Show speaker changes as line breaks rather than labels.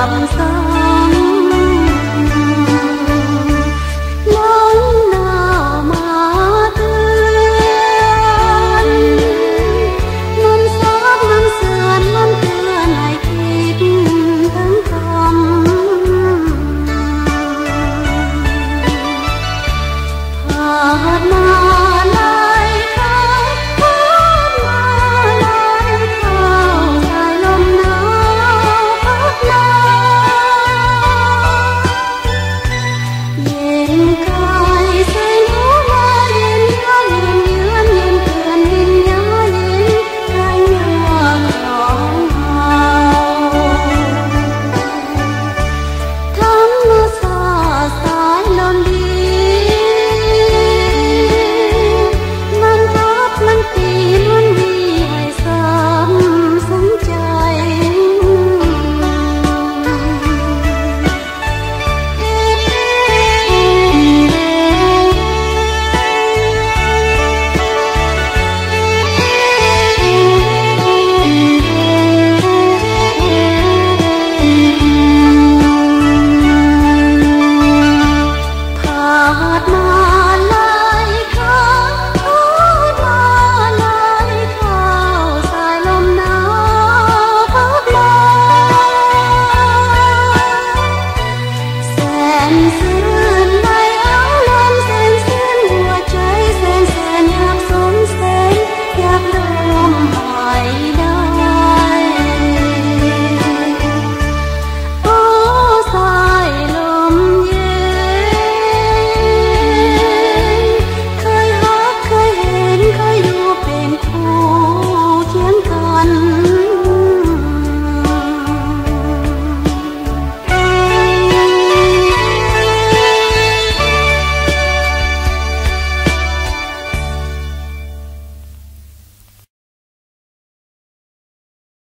感伤